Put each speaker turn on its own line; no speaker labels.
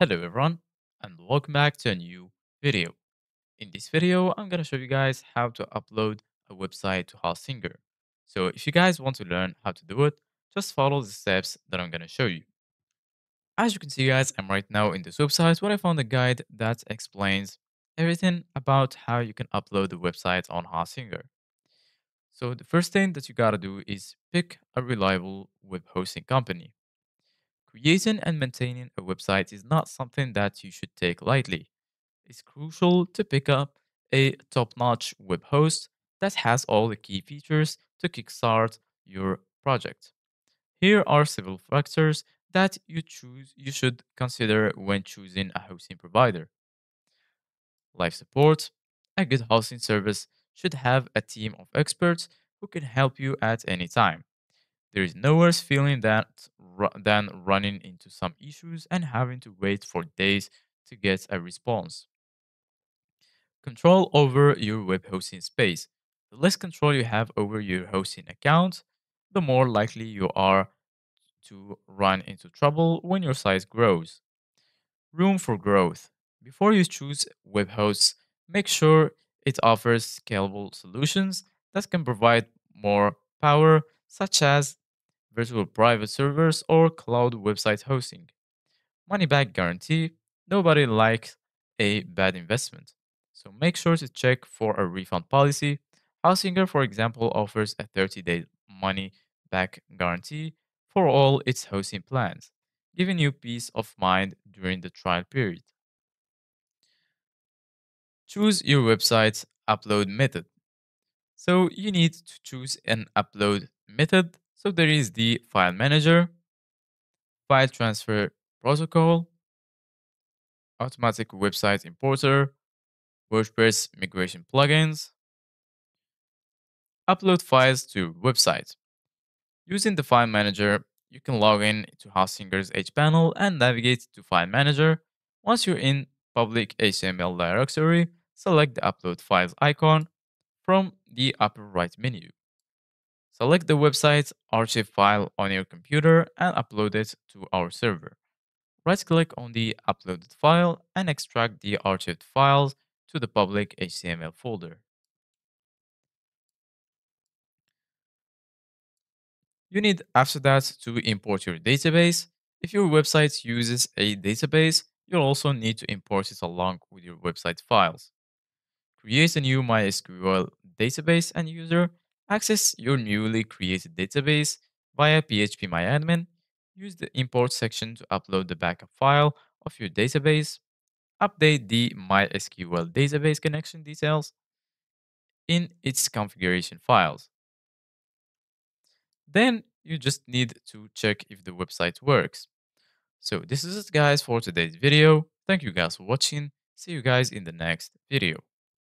Hello everyone and welcome back to a new video. In this video, I'm going to show you guys how to upload a website to Hostinger. So if you guys want to learn how to do it, just follow the steps that I'm going to show you. As you can see guys, I'm right now in this website where I found a guide that explains everything about how you can upload the website on Hostinger. So the first thing that you got to do is pick a reliable web hosting company. Creating and maintaining a website is not something that you should take lightly. It's crucial to pick up a top notch web host that has all the key features to kickstart your project. Here are several factors that you choose you should consider when choosing a hosting provider. Live support. A good hosting service should have a team of experts who can help you at any time. There is no worse feeling that, than running into some issues and having to wait for days to get a response. Control over your web hosting space. The less control you have over your hosting account, the more likely you are to run into trouble when your site grows. Room for growth. Before you choose web hosts, make sure it offers scalable solutions that can provide more power, such as virtual private servers or cloud website hosting. Money back guarantee. Nobody likes a bad investment. So make sure to check for a refund policy. Hostinger, for example, offers a 30 day money back guarantee for all its hosting plans, giving you peace of mind during the trial period. Choose your website's upload method. So you need to choose an upload method. So there is the file manager, file transfer protocol, automatic website importer, WordPress migration plugins, upload files to website. Using the file manager, you can log in to Hostinger's HPanel and navigate to File Manager. Once you're in public HTML directory, select the Upload Files icon from the upper right menu. Select the website's archive file on your computer and upload it to our server. Right click on the uploaded file and extract the archived files to the public HTML folder. You need after that to import your database. If your website uses a database, you'll also need to import it along with your website files. Create a new MySQL database and user access your newly created database via phpMyAdmin. Use the import section to upload the backup file of your database. Update the MySQL database connection details in its configuration files. Then you just need to check if the website works. So this is it guys for today's video. Thank you guys for watching. See you guys in the next video.